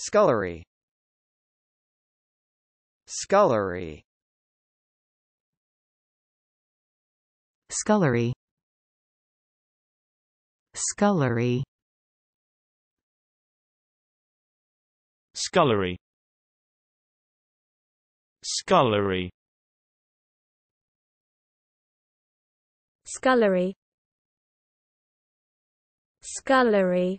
Scullery. Scullery. Scullery. Scullery. Scullery. Scullery. Scullery. Scullery.